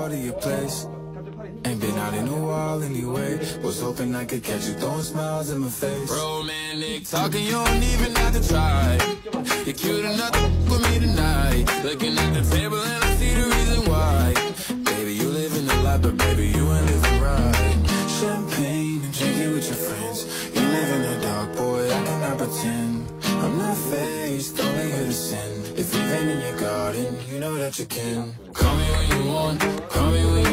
go to your place. Ain't been out in a while anyway. Was hoping I could catch you throwing smiles in my face. Romantic talking, you don't even have to try. You're cute enough to with me tonight. Looking at the table and I see the reason why. Baby, you in the life, but baby, you ain't living right. Faced, only here to sin. If you've in your garden, you know that you can. Call me when you want, call me when you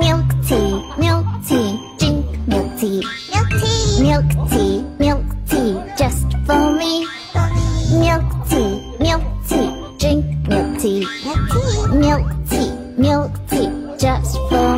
milk tea, milk tea, drink milk tea, milk tea, milk tea, milk tea, just for me. Milk tea, milk tea, drink milk tea, milk tea, milk tea, just for me.